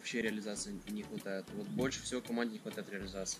вообще реализации не хватает. Вот больше всего команде не хватает реализации.